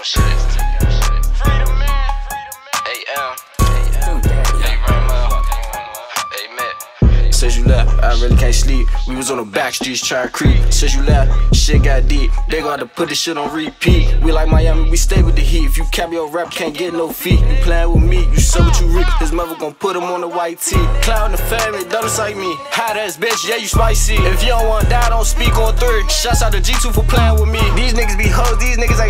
down shit. Freedom. Since you left, I really can't sleep. We was on the back streets trying to creep. Since you left, shit got deep. They got to put this shit on repeat. We like Miami, we stay with the heat. If you cap your rap, can't get no feet. You playing with me, you saw what you reap. His mother gon' put him on the white tee. Cloud in the family, don't excite me. Hot ass bitch, yeah, you spicy. If you don't wanna die, don't speak on third. Shouts out to G2 for playing with me. These niggas be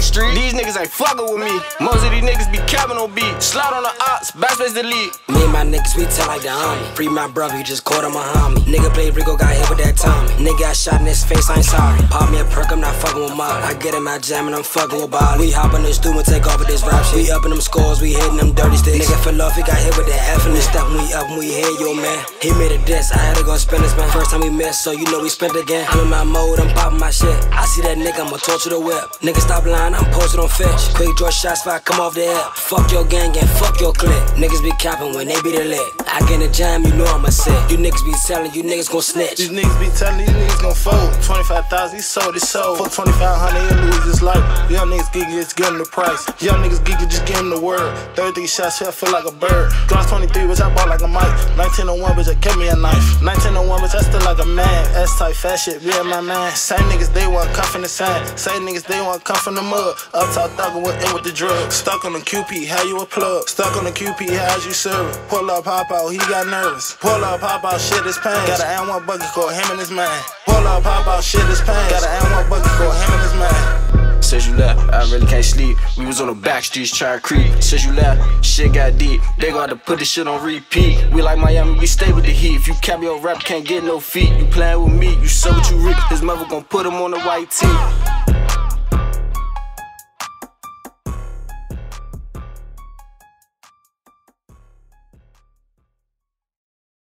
hoes, these niggas ain't street. These niggas ain't fucking with me. Most of these niggas be capping on beat. Slide on the ops, backspace delete. Me and my niggas, we tell like the army. Free my brother, you just caught him a homie. Nigga played Rico, got hit with that Tommy. Nigga got shot in his face, I ain't sorry. Pop me a perk, I'm not fucking with Molly. I get in my jam and I'm fucking with Bali. We hop in the stool and take off with this rap shit. We up in them scores, we hitting them dirty sticks. Nigga fell off, he got hit with that F and this stuff. When we up, when we hit, yo man. He made a diss, I had to go spend this man. First time we missed, so you know we spent again. I'm in my mode, I'm popping my shit. I see that nigga, I'ma torture the whip. Nigga stop lying, I'm posted on fish. Quick draw shots if I come off the air. Fuck your gang and fuck your clique. Niggas be capping when they be the lit. I get in the jam, you know I'ma sit. You niggas be telling, you niggas gon' snitch. These niggas be telling these niggas gon' fold. 25,000, he sold his soul. Fuck 2,500, he'll lose his life. Young niggas geeky, just give him the price. Young niggas geeky, just give him the word. 33 shots, I feel like a bird. Glock 23, bitch, I bought like a mic. 1901, bitch, I kept me a knife. 1901, bitch, I still like a man. S type fat shit, yeah, my man. Same niggas, they want come from the sand. Same niggas, they want come from the mud. Up top thuggin' with in with the drugs. Stuck on the QP, how you a plug? Stuck on the QP, how's you serve? Pull up, hop out, he got nervous. Pull up, hop out, shit is pain. Got an M1 bucket, call him and his man. Pull up, hop out, shit is pain. Got an M1 bucket, call him and his man. Since you left, I really can't sleep. We was on the back streets trying to creep. Since you left, shit got deep. They got to put this shit on repeat. We like Miami, we stay with the heat. If you cap your rap, can't get no feet. You playin' with me, you so what you reap. His mother gon' put him on the white tee.